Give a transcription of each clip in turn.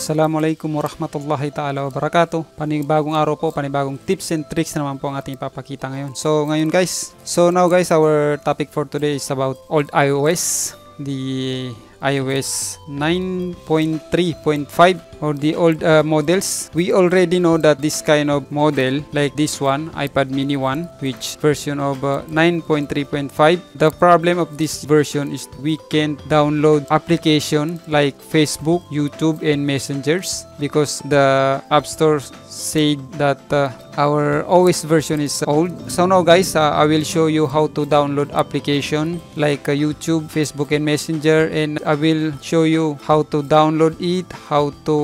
Assalamualaikum warahmatullahi ta'ala wabarakatuh. Panibagong araw po, panibagong tips and tricks naman po ang ating ipapakita ngayon. So ngayon guys, so now guys, our topic for today is about old iOS. The iOS 9.3.5 or the old uh, models we already know that this kind of model like this one ipad mini 1 which version of uh, 9.3.5 the problem of this version is we can download application like facebook youtube and messengers because the app store said that uh, our OS version is old. So now guys, uh, I will show you how to download application like uh, YouTube, Facebook and Messenger and I will show you how to download it, how to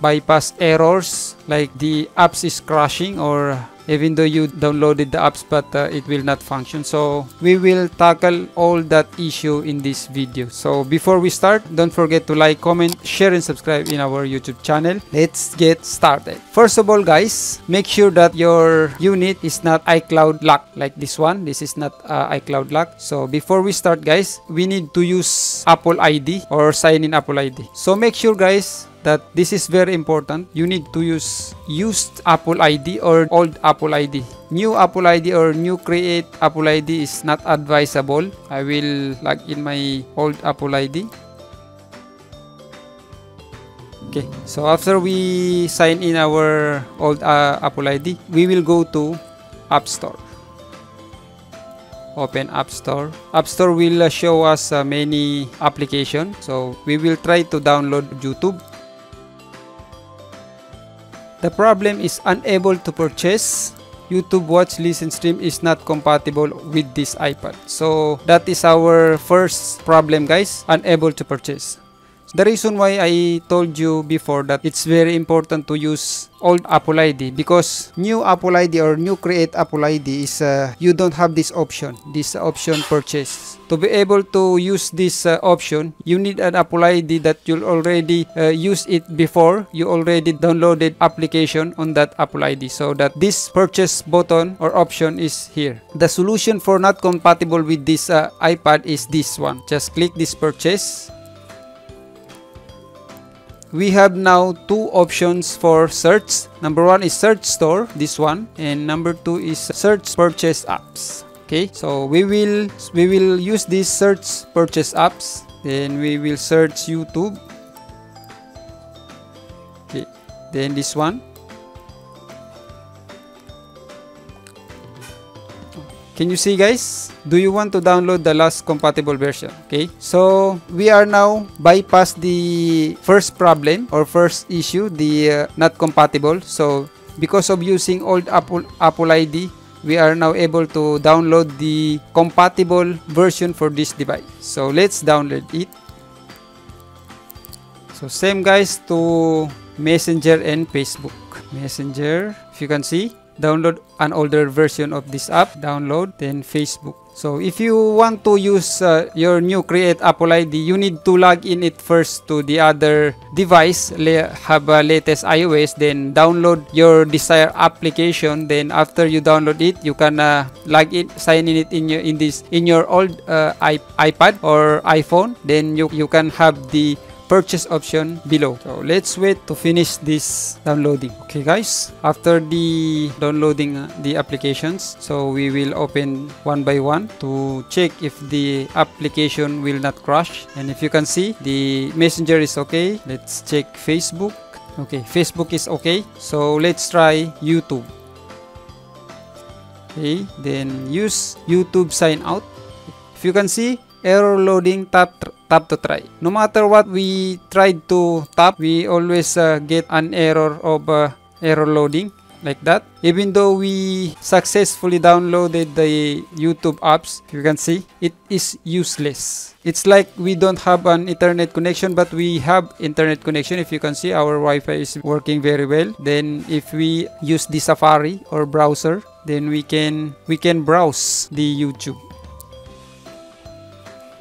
bypass errors like the apps is crashing or even though you downloaded the apps but uh, it will not function. So we will tackle all that issue in this video. So before we start don't forget to like comment share and subscribe in our youtube channel. Let's get started. First of all guys make sure that your unit is not icloud lock like this one. This is not uh, icloud lock so before we start guys we need to use apple id or sign in apple id so make sure guys that this is very important. You need to use used apple id or old apple id new apple id or new create apple id is not advisable. I will log in my old apple id okay so after we sign in our old uh, apple id we will go to app store. Open app store. App store will show us uh, many application. So we will try to download youtube the problem is unable to purchase YouTube watch listen stream is not compatible with this iPad. So that is our first problem guys, unable to purchase. The reason why I told you before that it's very important to use old Apple ID because new Apple ID or new create Apple ID is uh, you don't have this option, this option purchase. To be able to use this uh, option, you need an Apple ID that you already uh, use it before. You already downloaded application on that Apple ID so that this purchase button or option is here. The solution for not compatible with this uh, iPad is this one. Just click this purchase we have now two options for search. Number one is search store this one and number two is search purchase apps. Okay so we will we will use this search purchase apps then we will search youtube. Okay then this one Can you see guys? Do you want to download the last compatible version? Okay, so we are now bypass the first problem or first issue, the uh, not compatible. So because of using old Apple Apple ID, we are now able to download the compatible version for this device. So let's download it. So same guys to Messenger and Facebook. Messenger, if you can see, download an older version of this app download then facebook. So if you want to use uh, your new create apple id you need to log in it first to the other device have a latest ios then download your desired application. Then after you download it you can uh, log in sign in it in your in this in your old uh, ipad or iphone. Then you you can have the purchase option below. So let's wait to finish this downloading. Okay guys, after the downloading uh, the applications, so we will open one by one to check if the application will not crash. And if you can see, the messenger is okay. Let's check Facebook. Okay, Facebook is okay. So let's try YouTube. Okay, then use YouTube sign out. If you can see, error loading tap tap to try. No matter what we tried to tap we always uh, get an error of uh, error loading like that. Even though we successfully downloaded the youtube apps you can see it is useless. It's like we don't have an internet connection but we have internet connection. If you can see our wi-fi is working very well. Then if we use the safari or browser then we can we can browse the youtube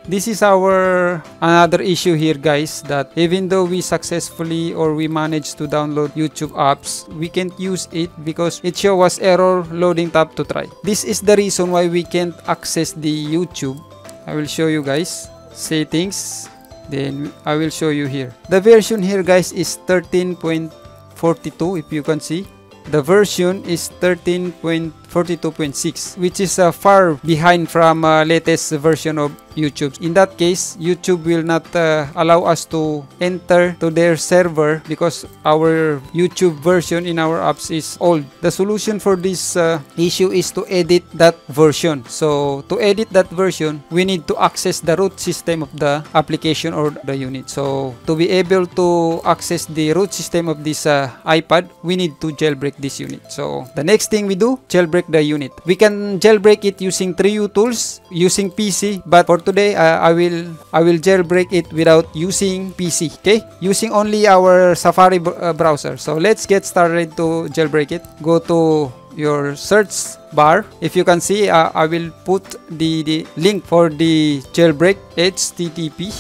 this is our another issue here guys that even though we successfully or we managed to download youtube apps we can't use it because it show us error loading tap to try. This is the reason why we can't access the youtube. I will show you guys. Settings. Then I will show you here. The version here guys is 13.42 if you can see. The version is 13.42.6 which is uh, far behind from uh, latest version of YouTube. In that case, YouTube will not uh, allow us to enter to their server because our YouTube version in our apps is old. The solution for this uh, issue is to edit that version. So to edit that version, we need to access the root system of the application or the unit. So to be able to access the root system of this uh, iPad, we need to jailbreak this unit. So the next thing we do, jailbreak the unit. We can jailbreak it using 3U tools, using PC, but for today uh, I will I will jailbreak it without using PC okay? Using only our Safari uh, browser. So let's get started to jailbreak it. Go to your search bar. If you can see uh, I will put the, the link for the jailbreak http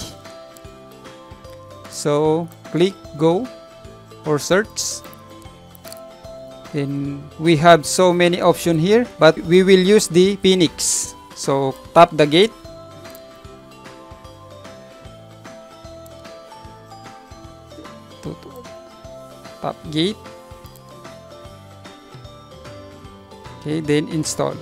so click go or search. And we have so many options here but we will use the Phoenix. So tap the gate tap gate. Okay then install.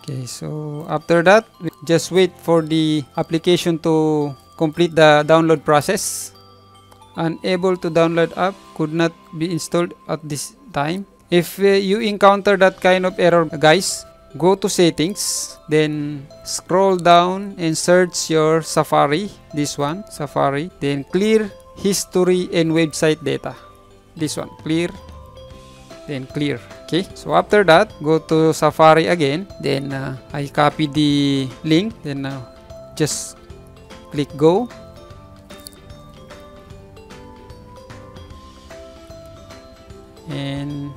Okay so after that we just wait for the application to complete the download process. Unable to download app could not be installed at this time. If uh, you encounter that kind of error guys go to settings then scroll down and search your safari this one safari then clear history and website data this one clear then clear okay? So after that go to safari again then uh, i copy the link then uh, just click go. And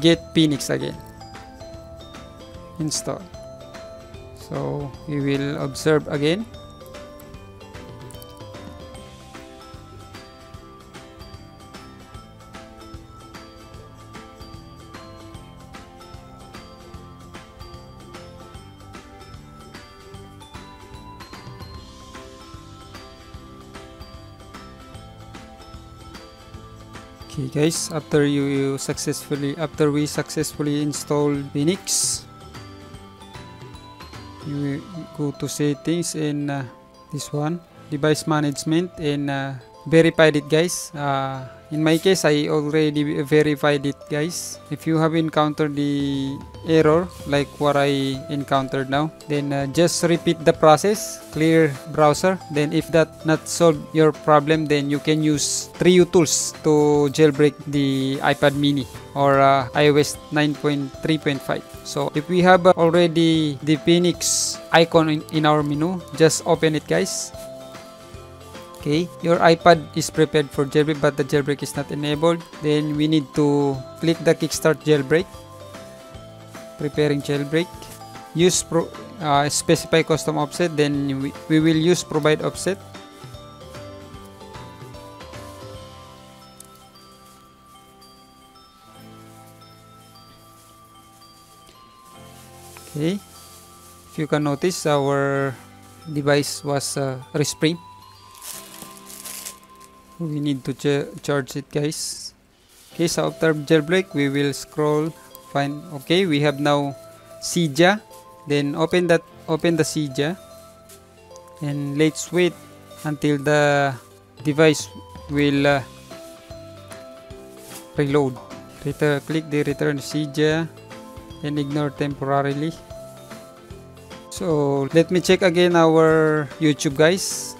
get Phoenix again install. So we will observe again. Okay guys after you, successfully after we successfully install Phoenix you go to settings and uh, this one device management and uh, verified it guys. Uh, in my case I already verified it guys. If you have encountered the error like what I encountered now then uh, just repeat the process clear browser. Then if that not solve your problem then you can use 3U tools to jailbreak the iPad mini or uh, iOS 9.3.5 so if we have already the Phoenix icon in, in our menu just open it guys. Okay your ipad is prepared for jailbreak but the jailbreak is not enabled. Then we need to click the kickstart jailbreak. Preparing jailbreak. Use pro, uh, specify custom offset then we, we will use provide offset okay. If you can notice our device was uh, respring we need to ch charge it guys. Okay so after jailbreak we will scroll find okay we have now Cydia then open that open the Cydia and let's wait until the device will uh, reload. Return, click the return Cydia and ignore temporarily. So let me check again our YouTube guys.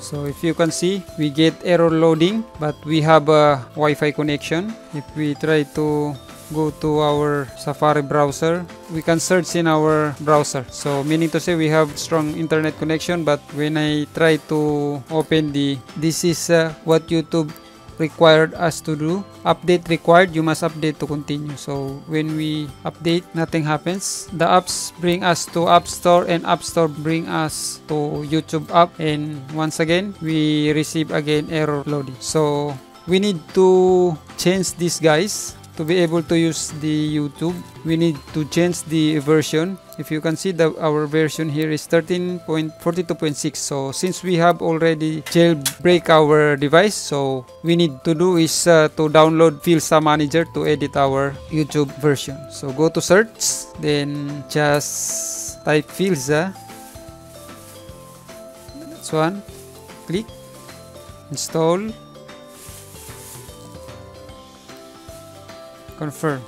So if you can see we get error loading but we have a Wi-Fi connection. If we try to go to our Safari browser we can search in our browser. So meaning to say we have strong internet connection but when I try to open the this is uh, what YouTube required us to do. Update required you must update to continue. So when we update nothing happens. The apps bring us to app store and app store bring us to youtube app. And once again we receive again error loading. So we need to change this guys to be able to use the YouTube, we need to change the version. If you can see the our version here is 13.42.6. So since we have already jailbreak our device, so we need to do is uh, to download Filza Manager to edit our YouTube version. So go to search, then just type Filza. That's one. Click install confirm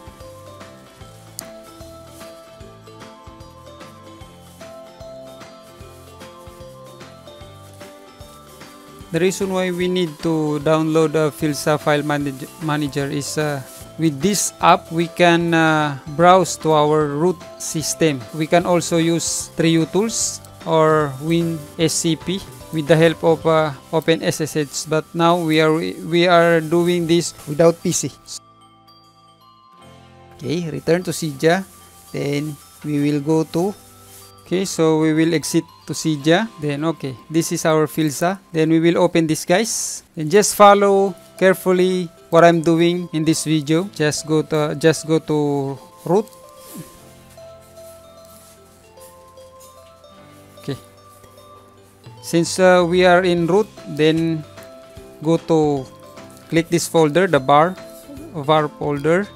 the reason why we need to download a Filza file manage manager is uh, with this app we can uh, browse to our root system. We can also use 3U tools or WinSCP with the help of uh, OpenSSH but now we are we are doing this without PC okay return to Cydia then we will go to okay so we will exit to Cydia then okay this is our Filza. Then we will open this guys. And just follow carefully what I'm doing in this video. Just go to just go to root. Okay. Since uh, we are in root then go to click this folder the bar var folder.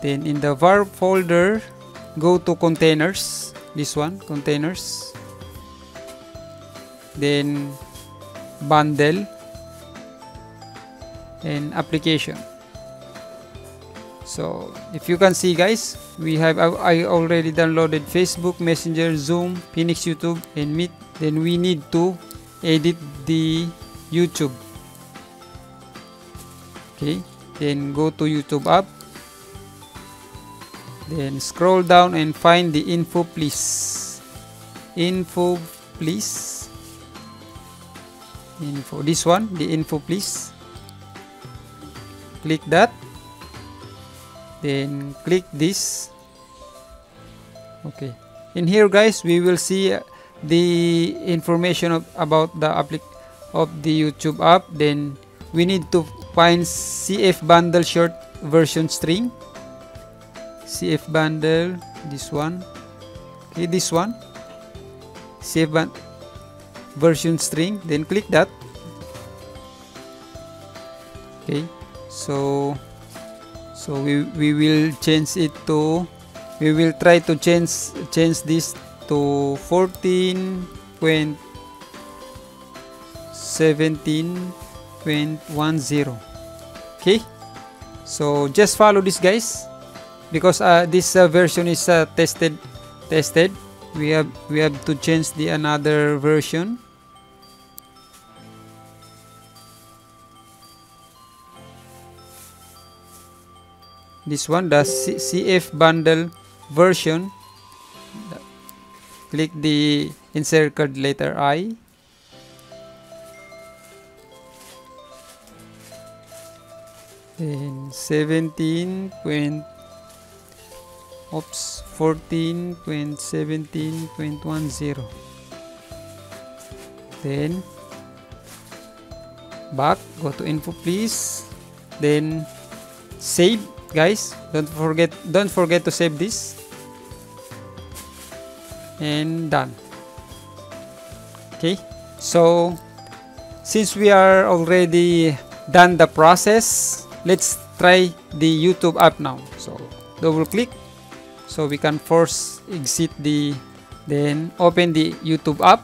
Then in the var folder go to containers this one containers. Then bundle. And application. So if you can see guys we have I already downloaded Facebook Messenger Zoom Phoenix YouTube and Meet. Then we need to edit the YouTube. Okay. Then go to YouTube app then scroll down and find the info.plist. Info please. Info this one the info.plist. Click that. Then click this. Okay. In here guys we will see the information of, about the applic of the YouTube app. Then we need to find CF bundle short version string CF bundle this one. Okay this one. CF band version string then click that. Okay so so we, we will change it to we will try to change change this to 14.17.10 okay so just follow this guys because uh, this uh, version is uh, tested tested. We have we have to change the another version. This one the CF bundle version. Click the encircled letter I. And 17 point oops 14.17.10 then back go to info please. Then save guys. Don't forget don't forget to save this. And done. Okay so since we are already done the process let's try the youtube app now. So double click so we can force exit the then open the youtube app.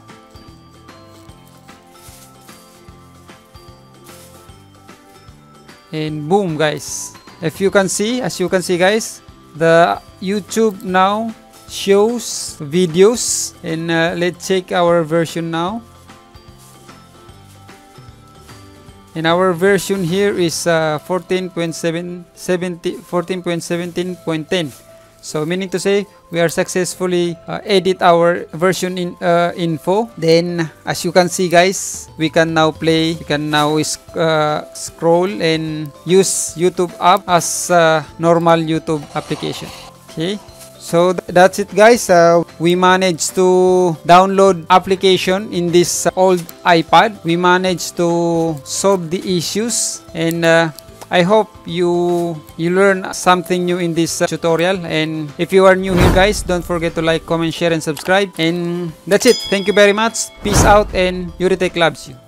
And boom guys. If you can see as you can see guys the youtube now shows videos. And uh, let's check our version now. And our version here is uh, 14.7 14.17.10 so meaning to say we are successfully uh, edit our version in uh, info. Then as you can see guys we can now play we can now uh, scroll and use youtube app as a normal youtube application. Okay. So th that's it guys. Uh, we managed to download application in this old ipad. We managed to solve the issues and uh, I hope you you learn something new in this uh, tutorial. And if you are new here guys don't forget to like comment share and subscribe. And that's it. Thank you very much. Peace out and Yuritech loves you